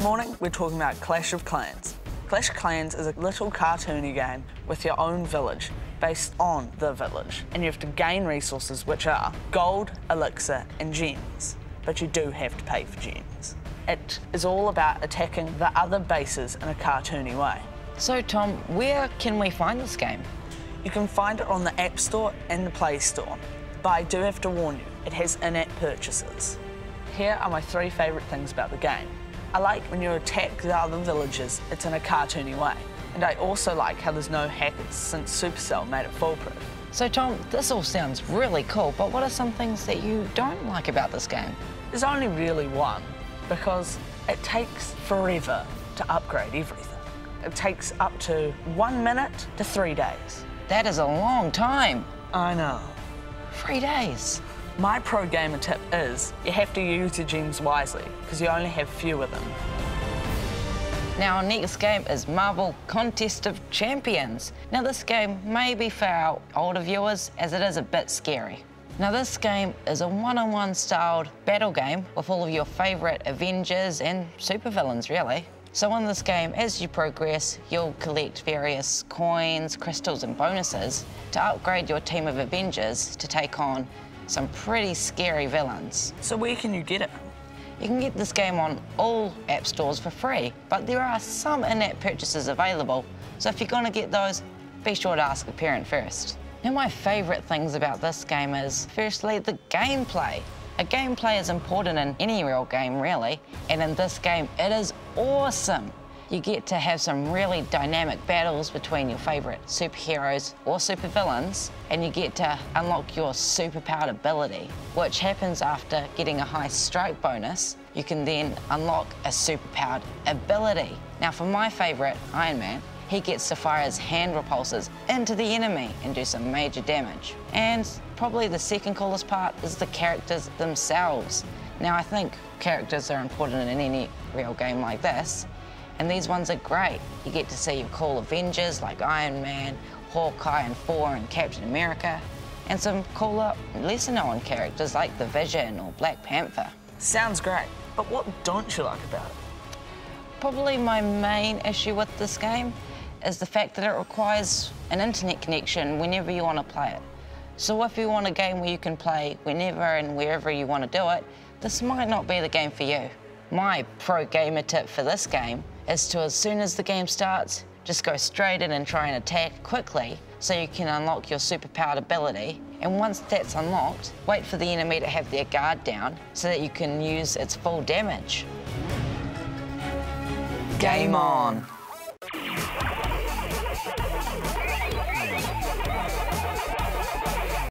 This morning, we're talking about Clash of Clans. Clash of Clans is a little cartoony game with your own village based on the village, and you have to gain resources which are gold, elixir, and gems. But you do have to pay for gems. It is all about attacking the other bases in a cartoony way. So, Tom, where can we find this game? You can find it on the App Store and the Play Store, but I do have to warn you, it has in-app purchases. Here are my three favourite things about the game. I like when you attack the other villages, it's in a cartoony way. And I also like how there's no hackers since Supercell made it foolproof. So, Tom, this all sounds really cool, but what are some things that you don't like about this game? There's only really one, because it takes forever to upgrade everything. It takes up to one minute to three days. That is a long time. I know. Three days. My pro gamer tip is you have to use your gems wisely because you only have few of them. Now, our next game is Marvel Contest of Champions. Now, this game may be for our older viewers as it is a bit scary. Now, this game is a one-on-one styled battle game with all of your favourite Avengers and supervillains, really. So in this game, as you progress, you'll collect various coins, crystals and bonuses to upgrade your team of Avengers to take on some pretty scary villains. So where can you get it? You can get this game on all app stores for free, but there are some in-app purchases available, so if you're going to get those, be sure to ask a parent first. Now my favourite things about this game is, firstly, the gameplay. A gameplay is important in any real game, really, and in this game, it is awesome. You get to have some really dynamic battles between your favourite superheroes or supervillains, and you get to unlock your superpowered ability, which happens after getting a high strike bonus. You can then unlock a superpowered ability. Now, for my favourite, Iron Man, he gets to fire his hand repulsors into the enemy and do some major damage. And probably the second coolest part is the characters themselves. Now, I think characters are important in any real game like this, and these ones are great. You get to see your cool Avengers like Iron Man, Hawkeye and Thor and Captain America, and some cooler, lesser known characters like The Vision or Black Panther. Sounds great, but what don't you like about it? Probably my main issue with this game is the fact that it requires an internet connection whenever you want to play it. So if you want a game where you can play whenever and wherever you want to do it, this might not be the game for you. My pro gamer tip for this game is to, as soon as the game starts, just go straight in and try and attack quickly so you can unlock your superpowered ability. And once that's unlocked, wait for the enemy to have their guard down so that you can use its full damage. Game on!